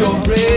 your radiance.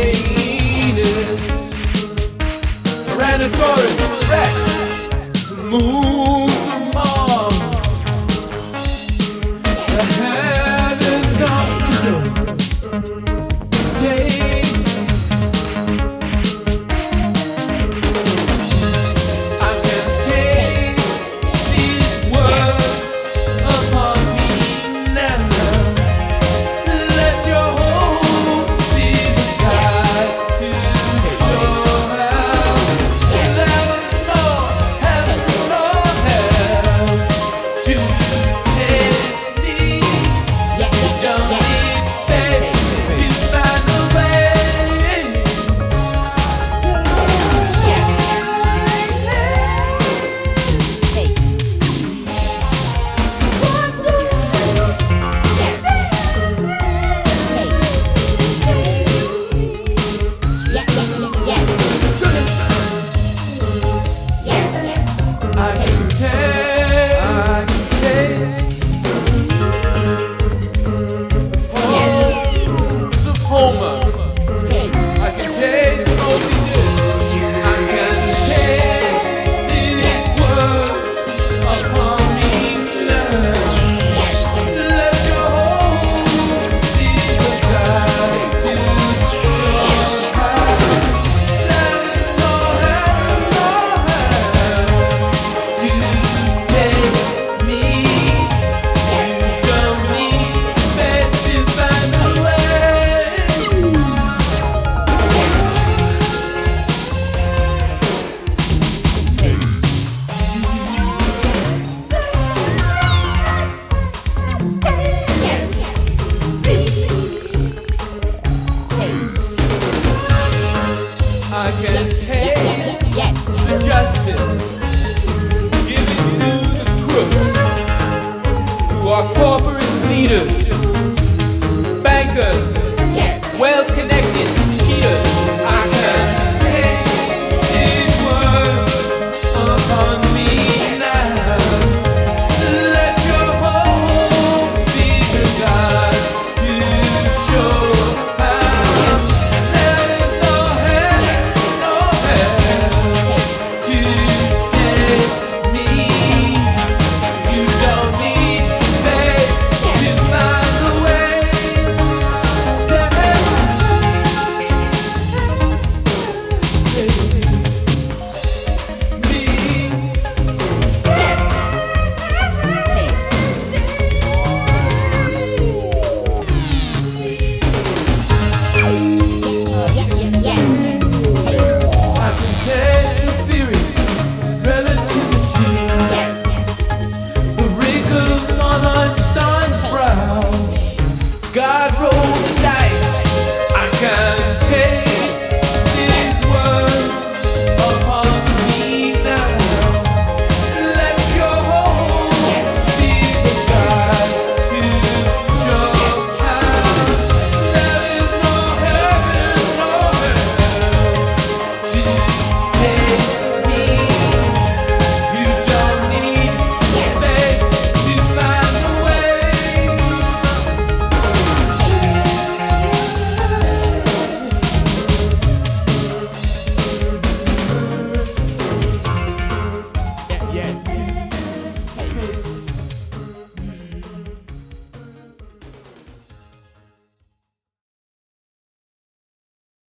bankers, well connected cheaters. I can.